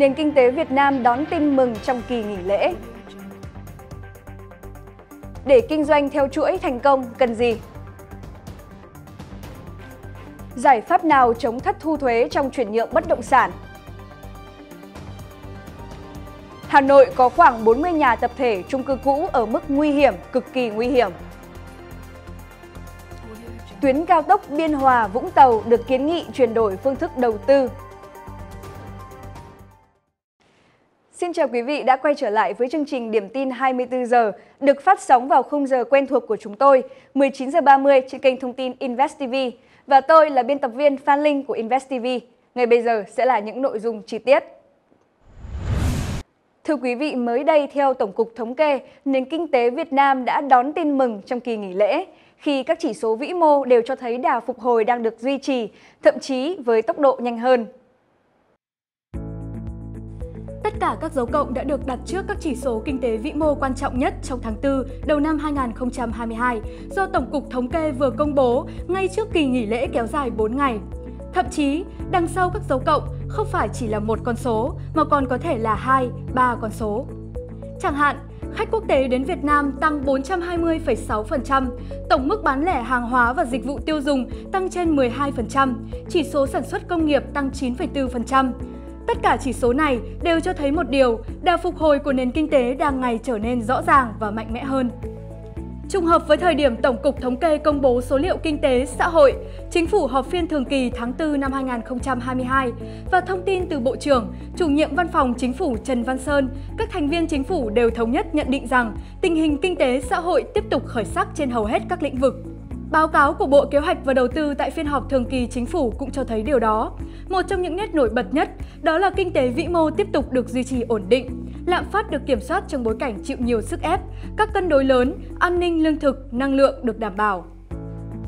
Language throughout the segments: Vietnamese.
nền kinh tế Việt Nam đón tin mừng trong kỳ nghỉ lễ. Để kinh doanh theo chuỗi thành công cần gì? Giải pháp nào chống thất thu thuế trong chuyển nhượng bất động sản? Hà Nội có khoảng 40 nhà tập thể chung cư cũ ở mức nguy hiểm, cực kỳ nguy hiểm. Tuyến cao tốc Biên Hòa – Vũng Tàu được kiến nghị chuyển đổi phương thức đầu tư. Xin chào quý vị đã quay trở lại với chương trình Điểm tin 24 giờ được phát sóng vào khung giờ quen thuộc của chúng tôi 19 giờ 30 trên kênh thông tin Invest TV và tôi là biên tập viên Phan Linh của Invest TV. Ngay bây giờ sẽ là những nội dung chi tiết. Thưa quý vị, mới đây theo Tổng cục Thống kê, nền kinh tế Việt Nam đã đón tin mừng trong kỳ nghỉ lễ khi các chỉ số vĩ mô đều cho thấy đà phục hồi đang được duy trì, thậm chí với tốc độ nhanh hơn. Tất cả các dấu cộng đã được đặt trước các chỉ số kinh tế vĩ mô quan trọng nhất trong tháng 4 đầu năm 2022 do Tổng cục Thống kê vừa công bố ngay trước kỳ nghỉ lễ kéo dài 4 ngày. Thậm chí, đằng sau các dấu cộng không phải chỉ là một con số mà còn có thể là 2, 3 con số. Chẳng hạn, khách quốc tế đến Việt Nam tăng 420,6%, tổng mức bán lẻ hàng hóa và dịch vụ tiêu dùng tăng trên 12%, chỉ số sản xuất công nghiệp tăng 9,4%. Tất cả chỉ số này đều cho thấy một điều, đà phục hồi của nền kinh tế đang ngày trở nên rõ ràng và mạnh mẽ hơn. Trùng hợp với thời điểm Tổng cục Thống kê công bố số liệu kinh tế xã hội, Chính phủ họp phiên thường kỳ tháng 4 năm 2022 và thông tin từ Bộ trưởng, chủ nhiệm văn phòng Chính phủ Trần Văn Sơn, các thành viên Chính phủ đều thống nhất nhận định rằng tình hình kinh tế xã hội tiếp tục khởi sắc trên hầu hết các lĩnh vực. Báo cáo của Bộ Kế hoạch và Đầu tư tại phiên họp thường kỳ chính phủ cũng cho thấy điều đó. Một trong những nét nổi bật nhất đó là kinh tế vĩ mô tiếp tục được duy trì ổn định, lạm phát được kiểm soát trong bối cảnh chịu nhiều sức ép, các cân đối lớn, an ninh lương thực, năng lượng được đảm bảo.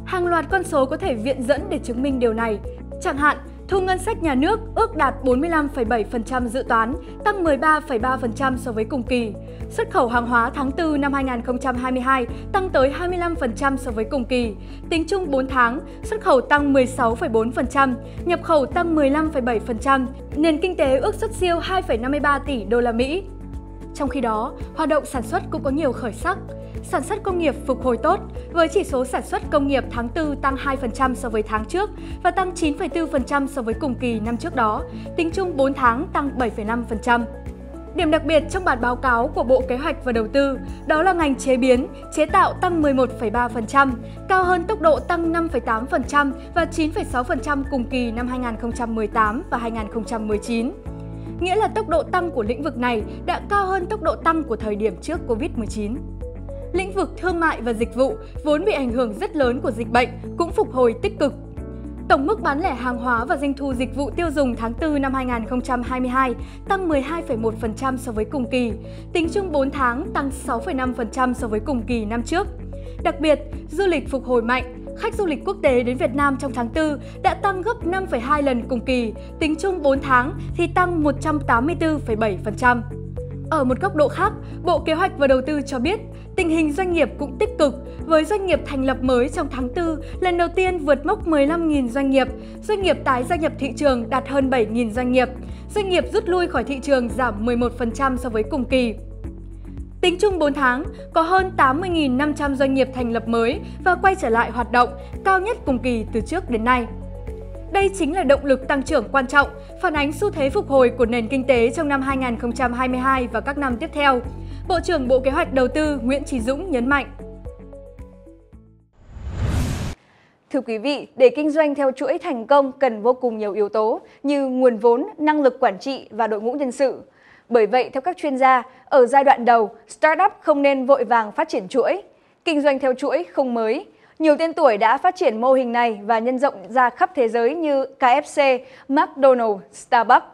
Hàng loạt con số có thể viện dẫn để chứng minh điều này. Chẳng hạn, Thu ngân sách nhà nước ước đạt 45,7% dự toán, tăng 13,3% so với cùng kỳ. Xuất khẩu hàng hóa tháng 4 năm 2022 tăng tới 25% so với cùng kỳ. Tính chung 4 tháng, xuất khẩu tăng 16,4%, nhập khẩu tăng 15,7%, nền kinh tế ước xuất siêu 2,53 tỷ đô la Mỹ. Trong khi đó, hoạt động sản xuất cũng có nhiều khởi sắc sản xuất công nghiệp phục hồi tốt, với chỉ số sản xuất công nghiệp tháng 4 tăng 2% so với tháng trước và tăng 9,4% so với cùng kỳ năm trước đó, tính chung 4 tháng tăng 7,5%. Điểm đặc biệt trong bản báo cáo của Bộ Kế hoạch và Đầu tư đó là ngành chế biến, chế tạo tăng 11,3%, cao hơn tốc độ tăng 5,8% và 9,6% cùng kỳ năm 2018 và 2019. Nghĩa là tốc độ tăng của lĩnh vực này đã cao hơn tốc độ tăng của thời điểm trước Covid-19 lĩnh vực thương mại và dịch vụ vốn bị ảnh hưởng rất lớn của dịch bệnh cũng phục hồi tích cực. Tổng mức bán lẻ hàng hóa và doanh thu dịch vụ tiêu dùng tháng 4 năm 2022 tăng 12,1% so với cùng kỳ, tính chung 4 tháng tăng 6,5% so với cùng kỳ năm trước. Đặc biệt, du lịch phục hồi mạnh, khách du lịch quốc tế đến Việt Nam trong tháng 4 đã tăng gấp 5,2 lần cùng kỳ, tính chung 4 tháng thì tăng 184,7%. Ở một góc độ khác, Bộ Kế hoạch và Đầu tư cho biết tình hình doanh nghiệp cũng tích cực với doanh nghiệp thành lập mới trong tháng 4 lần đầu tiên vượt mốc 15.000 doanh nghiệp, doanh nghiệp tái gia nhập thị trường đạt hơn 7.000 doanh nghiệp, doanh nghiệp rút lui khỏi thị trường giảm 11% so với cùng kỳ. Tính chung 4 tháng, có hơn 80.500 doanh nghiệp thành lập mới và quay trở lại hoạt động, cao nhất cùng kỳ từ trước đến nay. Đây chính là động lực tăng trưởng quan trọng, phản ánh xu thế phục hồi của nền kinh tế trong năm 2022 và các năm tiếp theo. Bộ trưởng Bộ Kế hoạch Đầu tư Nguyễn Trí Dũng nhấn mạnh. Thưa quý vị, để kinh doanh theo chuỗi thành công cần vô cùng nhiều yếu tố như nguồn vốn, năng lực quản trị và đội ngũ nhân sự. Bởi vậy, theo các chuyên gia, ở giai đoạn đầu, startup không nên vội vàng phát triển chuỗi. Kinh doanh theo chuỗi không mới, nhiều tên tuổi đã phát triển mô hình này và nhân rộng ra khắp thế giới như KFC, McDonald's, Starbucks.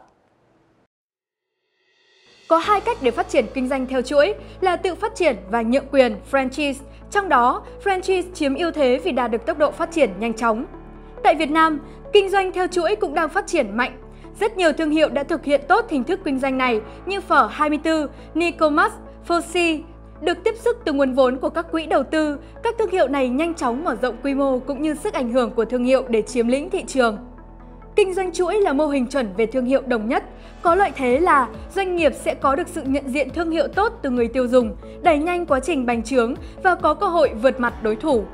Có hai cách để phát triển kinh doanh theo chuỗi là tự phát triển và nhượng quyền franchise. Trong đó, franchise chiếm ưu thế vì đạt được tốc độ phát triển nhanh chóng. Tại Việt Nam, kinh doanh theo chuỗi cũng đang phát triển mạnh. Rất nhiều thương hiệu đã thực hiện tốt hình thức kinh doanh này như Phở 24, Nicomas, Foxy, được tiếp sức từ nguồn vốn của các quỹ đầu tư, các thương hiệu này nhanh chóng mở rộng quy mô cũng như sức ảnh hưởng của thương hiệu để chiếm lĩnh thị trường. kinh doanh chuỗi là mô hình chuẩn về thương hiệu đồng nhất. Có lợi thế là doanh nghiệp sẽ có được sự nhận diện thương hiệu tốt từ người tiêu dùng, đẩy nhanh quá trình bành trướng và có cơ hội vượt mặt đối thủ.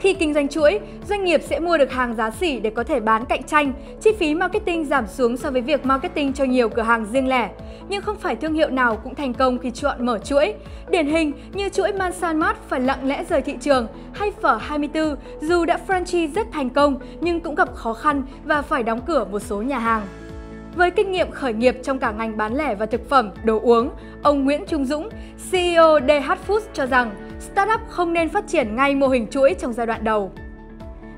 Khi kinh doanh chuỗi, doanh nghiệp sẽ mua được hàng giá sỉ để có thể bán cạnh tranh, chi phí marketing giảm xuống so với việc marketing cho nhiều cửa hàng riêng lẻ. Nhưng không phải thương hiệu nào cũng thành công khi chọn mở chuỗi. Điển hình như chuỗi Mansan Mart phải lặng lẽ rời thị trường, hay Phở 24 dù đã franchise rất thành công nhưng cũng gặp khó khăn và phải đóng cửa một số nhà hàng. Với kinh nghiệm khởi nghiệp trong cả ngành bán lẻ và thực phẩm, đồ uống, ông Nguyễn Trung Dũng, CEO DH Foods cho rằng startup không nên phát triển ngay mô hình chuỗi trong giai đoạn đầu.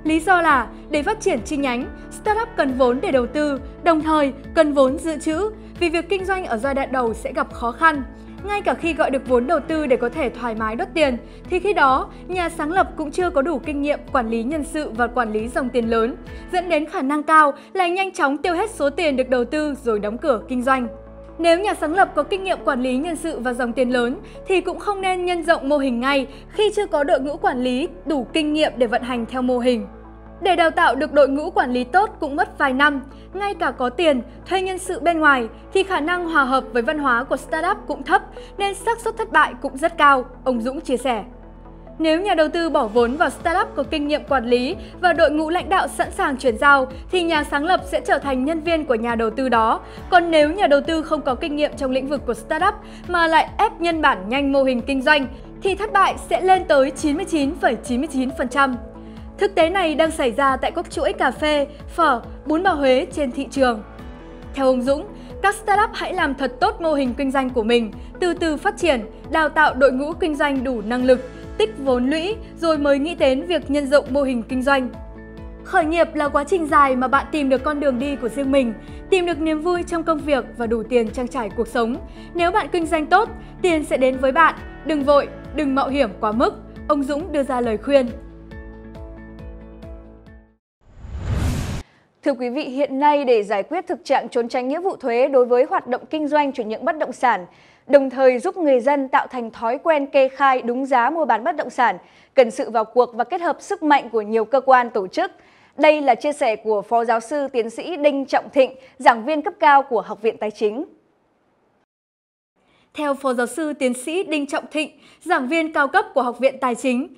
Lý do là để phát triển chi nhánh, startup cần vốn để đầu tư, đồng thời cần vốn dự trữ vì việc kinh doanh ở giai đoạn đầu sẽ gặp khó khăn. Ngay cả khi gọi được vốn đầu tư để có thể thoải mái đốt tiền, thì khi đó nhà sáng lập cũng chưa có đủ kinh nghiệm quản lý nhân sự và quản lý dòng tiền lớn, dẫn đến khả năng cao là nhanh chóng tiêu hết số tiền được đầu tư rồi đóng cửa kinh doanh. Nếu nhà sáng lập có kinh nghiệm quản lý nhân sự và dòng tiền lớn thì cũng không nên nhân rộng mô hình ngay khi chưa có đội ngũ quản lý đủ kinh nghiệm để vận hành theo mô hình. Để đào tạo được đội ngũ quản lý tốt cũng mất vài năm, ngay cả có tiền, thuê nhân sự bên ngoài thì khả năng hòa hợp với văn hóa của startup cũng thấp nên xác suất thất bại cũng rất cao, ông Dũng chia sẻ. Nếu nhà đầu tư bỏ vốn vào startup có kinh nghiệm quản lý và đội ngũ lãnh đạo sẵn sàng chuyển giao, thì nhà sáng lập sẽ trở thành nhân viên của nhà đầu tư đó. Còn nếu nhà đầu tư không có kinh nghiệm trong lĩnh vực của startup mà lại ép nhân bản nhanh mô hình kinh doanh, thì thất bại sẽ lên tới 99,99%. Thực tế này đang xảy ra tại các chuỗi cà phê, phở, bún bò Huế trên thị trường. Theo ông Dũng, các startup hãy làm thật tốt mô hình kinh doanh của mình, từ từ phát triển, đào tạo đội ngũ kinh doanh đủ năng lực, tích vốn lũy rồi mới nghĩ đến việc nhân rộng mô hình kinh doanh. Khởi nghiệp là quá trình dài mà bạn tìm được con đường đi của riêng mình, tìm được niềm vui trong công việc và đủ tiền trang trải cuộc sống. Nếu bạn kinh doanh tốt, tiền sẽ đến với bạn. Đừng vội, đừng mạo hiểm quá mức. Ông Dũng đưa ra lời khuyên. Thưa quý vị, hiện nay để giải quyết thực trạng trốn tránh nghĩa vụ thuế đối với hoạt động kinh doanh chuyển nhượng bất động sản, đồng thời giúp người dân tạo thành thói quen kê khai đúng giá mua bán bất động sản, cần sự vào cuộc và kết hợp sức mạnh của nhiều cơ quan tổ chức. Đây là chia sẻ của Phó Giáo sư Tiến sĩ Đinh Trọng Thịnh, giảng viên cấp cao của Học viện Tài chính. Theo Phó Giáo sư Tiến sĩ Đinh Trọng Thịnh, giảng viên cao cấp của Học viện Tài chính,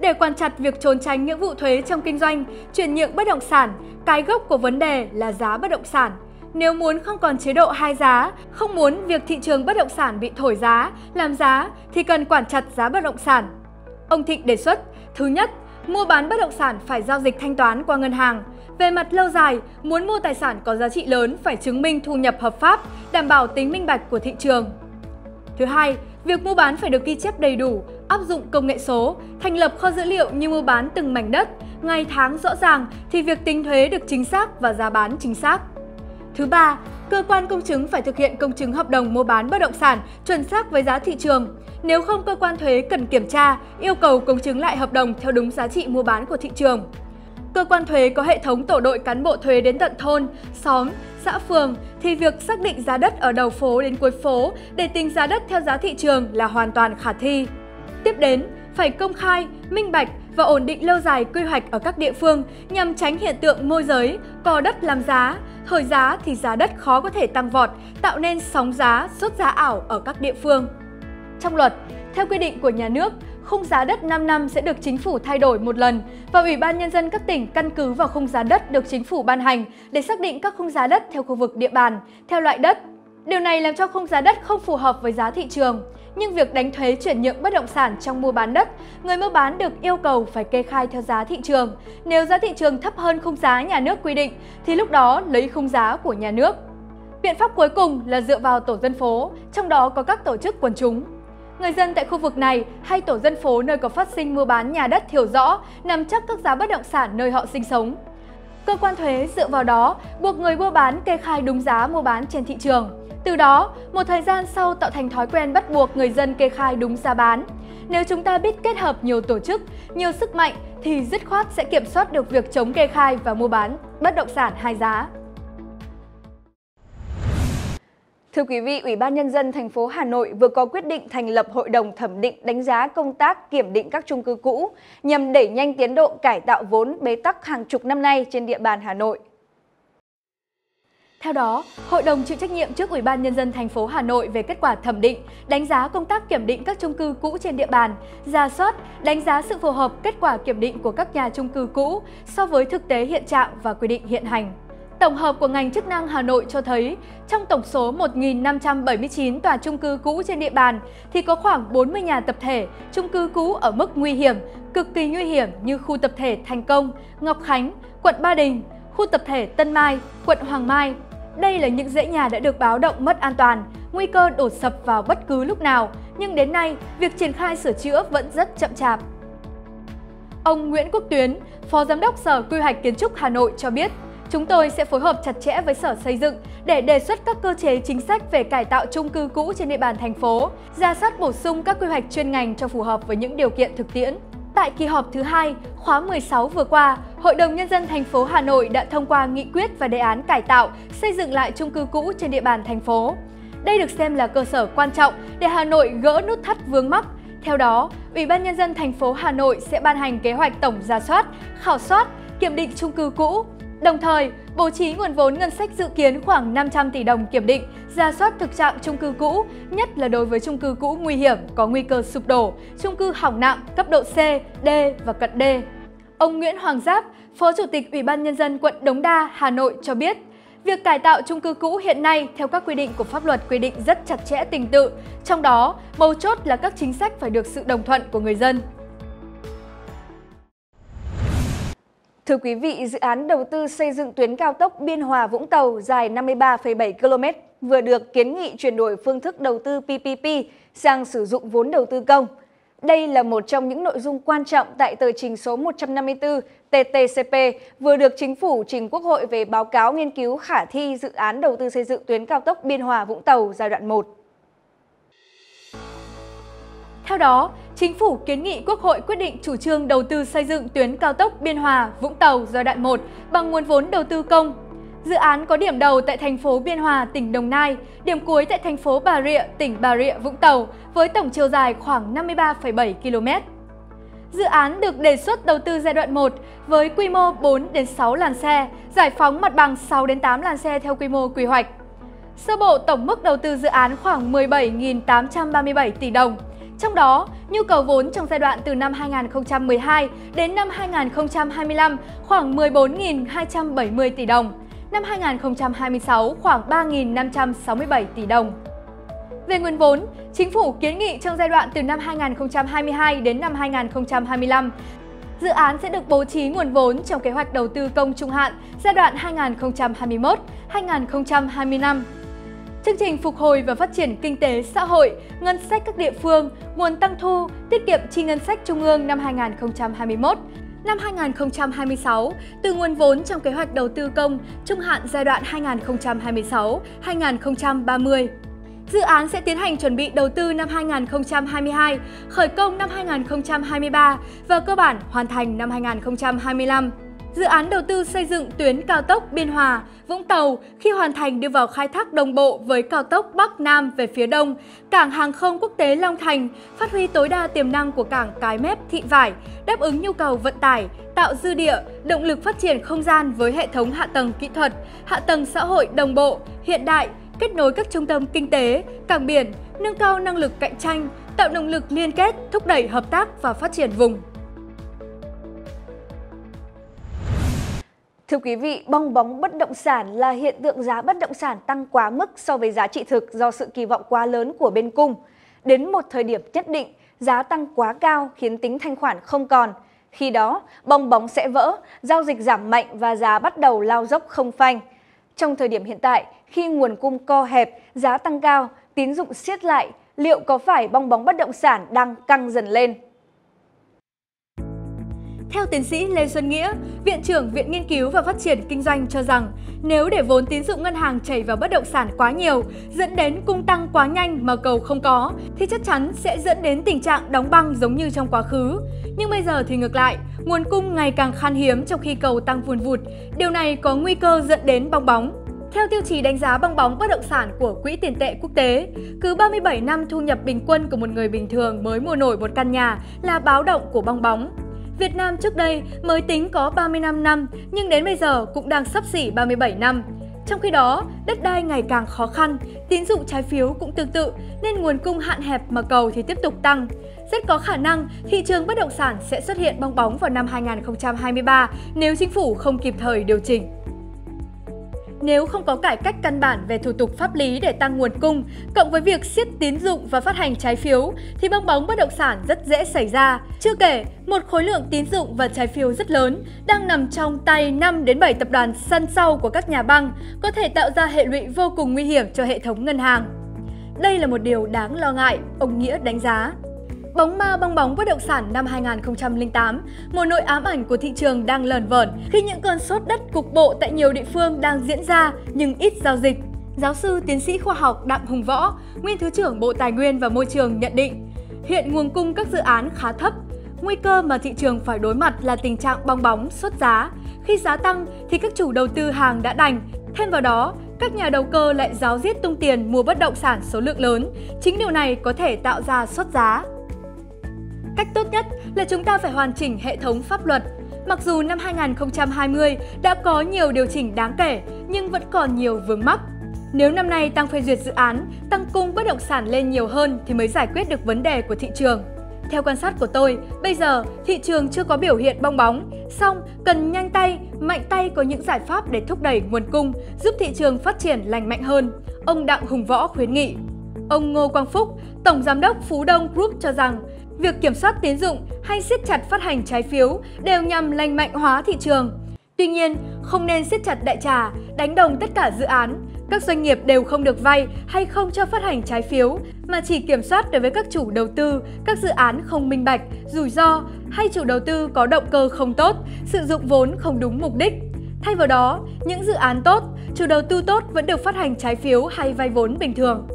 để quan chặt việc trốn tránh nghĩa vụ thuế trong kinh doanh, chuyển nhượng bất động sản, cái gốc của vấn đề là giá bất động sản. Nếu muốn không còn chế độ hai giá, không muốn việc thị trường bất động sản bị thổi giá, làm giá thì cần quản chặt giá bất động sản. Ông Thịnh đề xuất, thứ nhất, mua bán bất động sản phải giao dịch thanh toán qua ngân hàng. Về mặt lâu dài, muốn mua tài sản có giá trị lớn phải chứng minh thu nhập hợp pháp, đảm bảo tính minh bạch của thị trường. Thứ hai, việc mua bán phải được ghi chép đầy đủ, áp dụng công nghệ số, thành lập kho dữ liệu như mua bán từng mảnh đất, ngày tháng rõ ràng thì việc tính thuế được chính xác và giá bán chính xác. Thứ ba, cơ quan công chứng phải thực hiện công chứng hợp đồng mua bán bất động sản chuẩn xác với giá thị trường. Nếu không, cơ quan thuế cần kiểm tra, yêu cầu công chứng lại hợp đồng theo đúng giá trị mua bán của thị trường. Cơ quan thuế có hệ thống tổ đội cán bộ thuế đến tận thôn, xóm, xã phường thì việc xác định giá đất ở đầu phố đến cuối phố để tính giá đất theo giá thị trường là hoàn toàn khả thi. Tiếp đến, phải công khai, minh bạch và ổn định lâu dài quy hoạch ở các địa phương nhằm tránh hiện tượng môi giới, cò đất làm giá, Thời giá thì giá đất khó có thể tăng vọt, tạo nên sóng giá, sốt giá ảo ở các địa phương. Trong luật, theo quy định của nhà nước, khung giá đất 5 năm sẽ được chính phủ thay đổi một lần và Ủy ban Nhân dân các tỉnh căn cứ vào khung giá đất được chính phủ ban hành để xác định các khung giá đất theo khu vực địa bàn, theo loại đất. Điều này làm cho khung giá đất không phù hợp với giá thị trường. Nhưng việc đánh thuế chuyển nhượng bất động sản trong mua bán đất, người mua bán được yêu cầu phải kê khai theo giá thị trường. Nếu giá thị trường thấp hơn khung giá nhà nước quy định thì lúc đó lấy khung giá của nhà nước. Biện pháp cuối cùng là dựa vào tổ dân phố, trong đó có các tổ chức quần chúng. Người dân tại khu vực này hay tổ dân phố nơi có phát sinh mua bán nhà đất hiểu rõ, nắm chắc các giá bất động sản nơi họ sinh sống. Cơ quan thuế dựa vào đó buộc người mua bán kê khai đúng giá mua bán trên thị trường. Từ đó, một thời gian sau tạo thành thói quen bắt buộc người dân kê khai đúng giá bán. Nếu chúng ta biết kết hợp nhiều tổ chức, nhiều sức mạnh thì dứt khoát sẽ kiểm soát được việc chống kê khai và mua bán bất động sản hai giá. Thưa quý vị, Ủy ban Nhân dân thành phố Hà Nội vừa có quyết định thành lập Hội đồng thẩm định đánh giá công tác kiểm định các chung cư cũ nhằm đẩy nhanh tiến độ cải tạo vốn bế tắc hàng chục năm nay trên địa bàn Hà Nội. Theo đó, Hội đồng chịu trách nhiệm trước Ủy ban nhân dân thành phố Hà Nội về kết quả thẩm định, đánh giá công tác kiểm định các chung cư cũ trên địa bàn, ra soát, đánh giá sự phù hợp kết quả kiểm định của các nhà chung cư cũ so với thực tế hiện trạng và quy định hiện hành. Tổng hợp của ngành chức năng Hà Nội cho thấy, trong tổng số 1.579 tòa chung cư cũ trên địa bàn thì có khoảng 40 nhà tập thể, chung cư cũ ở mức nguy hiểm, cực kỳ nguy hiểm như khu tập thể Thành Công, Ngọc Khánh, quận Ba Đình, khu tập thể Tân Mai, quận Hoàng Mai. Đây là những dãy nhà đã được báo động mất an toàn, nguy cơ đổ sập vào bất cứ lúc nào, nhưng đến nay, việc triển khai sửa chữa vẫn rất chậm chạp. Ông Nguyễn Quốc Tuyến, Phó Giám đốc Sở Quy hoạch Kiến trúc Hà Nội cho biết, Chúng tôi sẽ phối hợp chặt chẽ với Sở Xây dựng để đề xuất các cơ chế chính sách về cải tạo chung cư cũ trên địa bàn thành phố, ra soát bổ sung các quy hoạch chuyên ngành cho phù hợp với những điều kiện thực tiễn. Tại kỳ họp thứ hai, khóa 16 vừa qua, Hội đồng Nhân dân thành phố Hà Nội đã thông qua nghị quyết và đề án cải tạo, xây dựng lại chung cư cũ trên địa bàn thành phố. Đây được xem là cơ sở quan trọng để Hà Nội gỡ nút thắt vướng mắc. Theo đó, Ủy ban Nhân dân thành phố Hà Nội sẽ ban hành kế hoạch tổng ra soát, khảo soát, kiểm định chung cư cũ, Đồng thời, bố trí nguồn vốn ngân sách dự kiến khoảng 500 tỷ đồng kiểm định, ra soát thực trạng chung cư cũ, nhất là đối với chung cư cũ nguy hiểm có nguy cơ sụp đổ, chung cư hỏng nặng cấp độ C, D và cận D. Ông Nguyễn Hoàng Giáp, Phó Chủ tịch Ủy ban Nhân dân quận Đống Đa, Hà Nội cho biết, Việc cải tạo chung cư cũ hiện nay theo các quy định của pháp luật quy định rất chặt chẽ tình tự, trong đó mấu chốt là các chính sách phải được sự đồng thuận của người dân. Thưa quý vị, dự án đầu tư xây dựng tuyến cao tốc Biên Hòa Vũng Tàu dài 53,7 km vừa được kiến nghị chuyển đổi phương thức đầu tư PPP sang sử dụng vốn đầu tư công. Đây là một trong những nội dung quan trọng tại tờ trình số 154 TTCP vừa được Chính phủ trình Quốc hội về báo cáo nghiên cứu khả thi dự án đầu tư xây dựng tuyến cao tốc Biên Hòa Vũng Tàu giai đoạn 1. Theo đó, Chính phủ kiến nghị Quốc hội quyết định chủ trương đầu tư xây dựng tuyến cao tốc Biên Hòa – Vũng Tàu giai đoạn 1 bằng nguồn vốn đầu tư công. Dự án có điểm đầu tại thành phố Biên Hòa, tỉnh Đồng Nai, điểm cuối tại thành phố Bà Rịa, tỉnh Bà Rịa, Vũng Tàu với tổng chiều dài khoảng 53,7 km. Dự án được đề xuất đầu tư giai đoạn 1 với quy mô 4 đến 6 làn xe, giải phóng mặt bằng 6 đến 8 làn xe theo quy mô quy hoạch. Sơ bộ tổng mức đầu tư dự án khoảng 17.837 tỷ đồng trong đó, nhu cầu vốn trong giai đoạn từ năm 2012 đến năm 2025 khoảng 14.270 tỷ đồng, năm 2026 khoảng 3.567 tỷ đồng. Về nguồn vốn, Chính phủ kiến nghị trong giai đoạn từ năm 2022 đến năm 2025, dự án sẽ được bố trí nguồn vốn trong kế hoạch đầu tư công trung hạn giai đoạn 2021-2025 chương trình phục hồi và phát triển kinh tế xã hội, ngân sách các địa phương, nguồn tăng thu, tiết kiệm chi ngân sách trung ương năm 2021. Năm 2026, từ nguồn vốn trong kế hoạch đầu tư công trung hạn giai đoạn 2026-2030. Dự án sẽ tiến hành chuẩn bị đầu tư năm 2022, khởi công năm 2023 và cơ bản hoàn thành năm 2025. Dự án đầu tư xây dựng tuyến cao tốc Biên Hòa, Vũng Tàu khi hoàn thành đưa vào khai thác đồng bộ với cao tốc Bắc Nam về phía đông, cảng hàng không quốc tế Long Thành phát huy tối đa tiềm năng của cảng Cái Mép Thị Vải, đáp ứng nhu cầu vận tải, tạo dư địa, động lực phát triển không gian với hệ thống hạ tầng kỹ thuật, hạ tầng xã hội đồng bộ, hiện đại, kết nối các trung tâm kinh tế, cảng biển, nâng cao năng lực cạnh tranh, tạo động lực liên kết, thúc đẩy hợp tác và phát triển vùng. Thưa quý vị, bong bóng bất động sản là hiện tượng giá bất động sản tăng quá mức so với giá trị thực do sự kỳ vọng quá lớn của bên cung. Đến một thời điểm nhất định, giá tăng quá cao khiến tính thanh khoản không còn. Khi đó, bong bóng sẽ vỡ, giao dịch giảm mạnh và giá bắt đầu lao dốc không phanh. Trong thời điểm hiện tại, khi nguồn cung co hẹp, giá tăng cao, tín dụng siết lại, liệu có phải bong bóng bất động sản đang căng dần lên? Theo tiến sĩ Lê Xuân Nghĩa, Viện trưởng Viện Nghiên cứu và Phát triển Kinh doanh cho rằng nếu để vốn tín dụng ngân hàng chảy vào bất động sản quá nhiều, dẫn đến cung tăng quá nhanh mà cầu không có, thì chắc chắn sẽ dẫn đến tình trạng đóng băng giống như trong quá khứ. Nhưng bây giờ thì ngược lại, nguồn cung ngày càng khan hiếm trong khi cầu tăng vùn vụt. Điều này có nguy cơ dẫn đến bong bóng. Theo tiêu chí đánh giá bong bóng bất động sản của Quỹ tiền tệ quốc tế, cứ 37 năm thu nhập bình quân của một người bình thường mới mua nổi một căn nhà là báo động của bong bóng. Việt Nam trước đây mới tính có 35 năm, nhưng đến bây giờ cũng đang sắp xỉ 37 năm. Trong khi đó, đất đai ngày càng khó khăn, tín dụng trái phiếu cũng tương tự nên nguồn cung hạn hẹp mà cầu thì tiếp tục tăng. Rất có khả năng thị trường bất động sản sẽ xuất hiện bong bóng vào năm 2023 nếu chính phủ không kịp thời điều chỉnh. Nếu không có cải cách căn bản về thủ tục pháp lý để tăng nguồn cung, cộng với việc siết tín dụng và phát hành trái phiếu, thì bong bóng bất động sản rất dễ xảy ra. Chưa kể, một khối lượng tín dụng và trái phiếu rất lớn đang nằm trong tay 5 đến 7 tập đoàn sân sau của các nhà băng, có thể tạo ra hệ lụy vô cùng nguy hiểm cho hệ thống ngân hàng. Đây là một điều đáng lo ngại, ông Nghĩa đánh giá. Bóng ma bong bóng bất động sản năm 2008, một nỗi ám ảnh của thị trường đang lờn vởn khi những cơn sốt đất cục bộ tại nhiều địa phương đang diễn ra nhưng ít giao dịch. Giáo sư tiến sĩ khoa học Đặng Hùng Võ, nguyên Thứ trưởng Bộ Tài nguyên và Môi trường nhận định, hiện nguồn cung các dự án khá thấp. Nguy cơ mà thị trường phải đối mặt là tình trạng bong bóng, sốt giá. Khi giá tăng thì các chủ đầu tư hàng đã đành. Thêm vào đó, các nhà đầu cơ lại giáo diết tung tiền mua bất động sản số lượng lớn. Chính điều này có thể tạo ra sốt giá. Cách tốt nhất là chúng ta phải hoàn chỉnh hệ thống pháp luật. Mặc dù năm 2020 đã có nhiều điều chỉnh đáng kể, nhưng vẫn còn nhiều vướng mắc. Nếu năm nay tăng phê duyệt dự án, tăng cung bất động sản lên nhiều hơn thì mới giải quyết được vấn đề của thị trường. Theo quan sát của tôi, bây giờ thị trường chưa có biểu hiện bong bóng, song cần nhanh tay, mạnh tay có những giải pháp để thúc đẩy nguồn cung, giúp thị trường phát triển lành mạnh hơn. Ông Đặng Hùng Võ khuyến nghị. Ông Ngô Quang Phúc, Tổng Giám đốc Phú Đông Group cho rằng Việc kiểm soát tín dụng hay siết chặt phát hành trái phiếu đều nhằm lành mạnh hóa thị trường. Tuy nhiên, không nên siết chặt đại trà, đánh đồng tất cả dự án. Các doanh nghiệp đều không được vay hay không cho phát hành trái phiếu, mà chỉ kiểm soát đối với các chủ đầu tư, các dự án không minh bạch, rủi ro hay chủ đầu tư có động cơ không tốt, sử dụng vốn không đúng mục đích. Thay vào đó, những dự án tốt, chủ đầu tư tốt vẫn được phát hành trái phiếu hay vay vốn bình thường.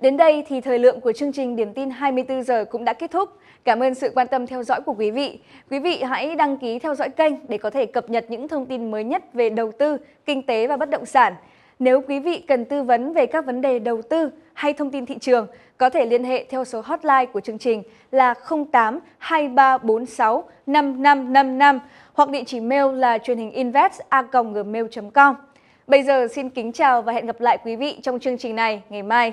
Đến đây thì thời lượng của chương trình Điểm tin 24 giờ cũng đã kết thúc. Cảm ơn sự quan tâm theo dõi của quý vị. Quý vị hãy đăng ký theo dõi kênh để có thể cập nhật những thông tin mới nhất về đầu tư, kinh tế và bất động sản. Nếu quý vị cần tư vấn về các vấn đề đầu tư hay thông tin thị trường, có thể liên hệ theo số hotline của chương trình là 08 2346 5555 hoặc địa chỉ mail là truyền hình invest.gmail.com. Bây giờ xin kính chào và hẹn gặp lại quý vị trong chương trình này ngày mai.